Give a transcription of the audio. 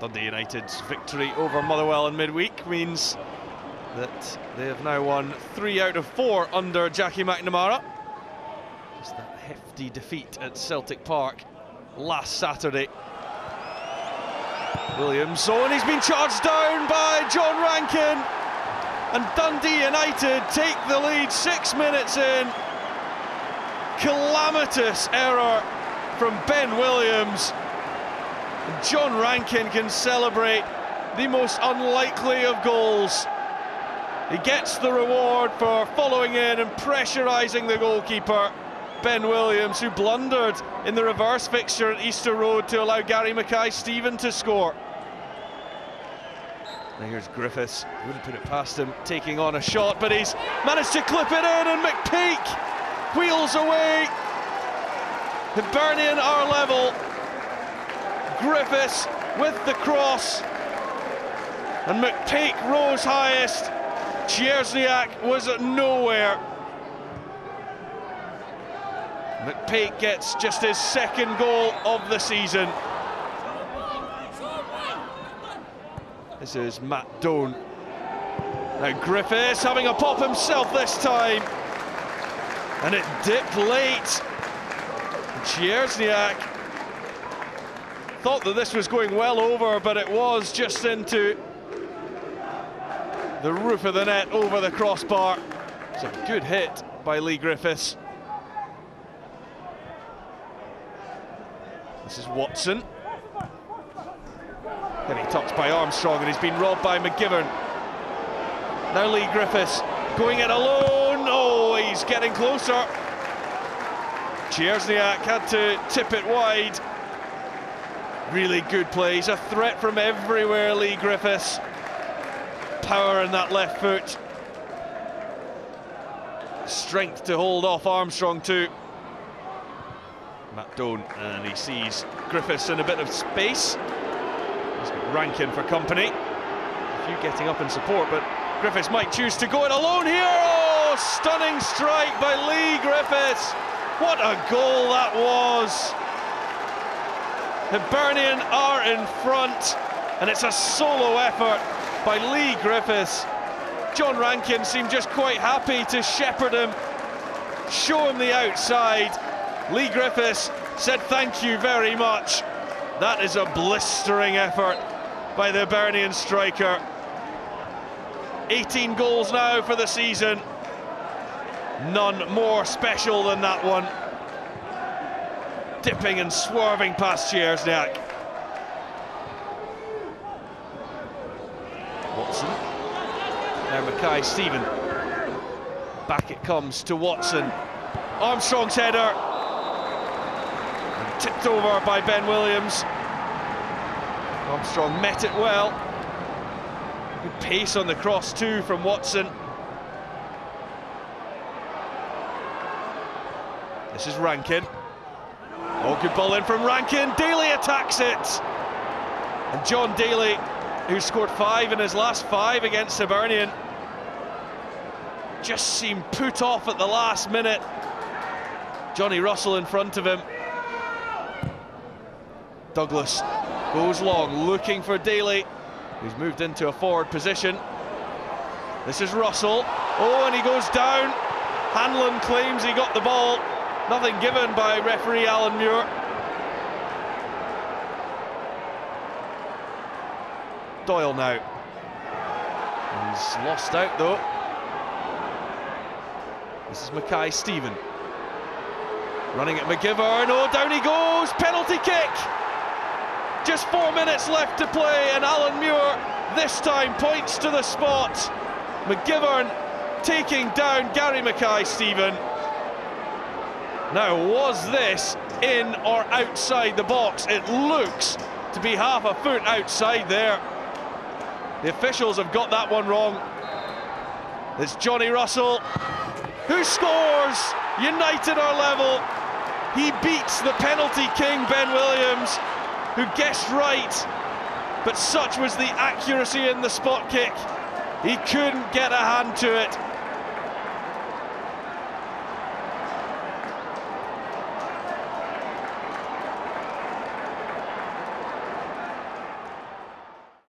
Dundee United's victory over Motherwell in midweek means that they have now won three out of four under Jackie McNamara. Just that hefty defeat at Celtic Park last Saturday. Williams, oh, and he's been charged down by John Rankin. And Dundee United take the lead six minutes in. Calamitous error from Ben Williams. John Rankin can celebrate the most unlikely of goals. He gets the reward for following in and pressurising the goalkeeper, Ben Williams, who blundered in the reverse fixture at Easter Road to allow Gary Mackay-Steven to score. Now here's Griffiths, wouldn't put it past him, taking on a shot, but he's managed to clip it in, and McPake wheels away. Hibernian are level. Griffiths with the cross, and McPake rose highest. Cierzniak was at nowhere. McPake gets just his second goal of the season. This is Matt Done. Now Griffiths having a pop himself this time. And it dipped late. Cierzniak thought that this was going well over, but it was just into the roof of the net over the crossbar. It's a good hit by Leigh Griffiths. This is Watson. Then he touch by Armstrong, and he's been robbed by McGivern. Now Leigh Griffiths going it alone. Oh, he's getting closer. Cierzniak had to tip it wide. Really good play. He's a threat from everywhere, Leigh Griffiths. Power in that left foot. Strength to hold off Armstrong too. Matt Done, and he sees Griffiths in a bit of space. He's got Rankin for company. A few getting up in support, but Griffiths might choose to go it alone here. Oh, stunning strike by Leigh Griffiths. What a goal that was. Hibernian are in front, and it's a solo effort by Leigh Griffiths. John Rankin seemed just quite happy to shepherd him, show him the outside. Leigh Griffiths said thank you very much. That is a blistering effort by the Hibernian striker. 18 goals now for the season. None more special than that one. Dipping and swerving past Cierzniak. Watson. Now Mackay-Steven. Back it comes to Watson. Armstrong's header. Tipped over by Ben Williams. Armstrong met it well. Good pace on the cross too from Watson. This is Rankin. Oh, good ball in from Rankin. Daly attacks it. And Jon Daly, who scored five in his last five against Hibernian, just seemed put off at the last minute. Johnny Russell in front of him. Douglas Goes long, looking for Daly, who's moved into a forward position. This is Russell. Oh, and he goes down. Hanlon claims he got the ball. Nothing given by referee Alan Muir. Doyle now. He's lost out though. This is Mackay-Steven. Running at McGivern. Oh, down he goes. Penalty kick. Just four minutes left to play, and Alan Muir this time points to the spot. McGivern taking down Gary Mackay-Steven. Now, was this in or outside the box? It looks to be half a foot outside there. The officials have got that one wrong. It's Johnny Russell who scores. United are level. He beats the penalty king, Ben Williams who guessed right, but such was the accuracy in the spot kick. He couldn't get a hand to it.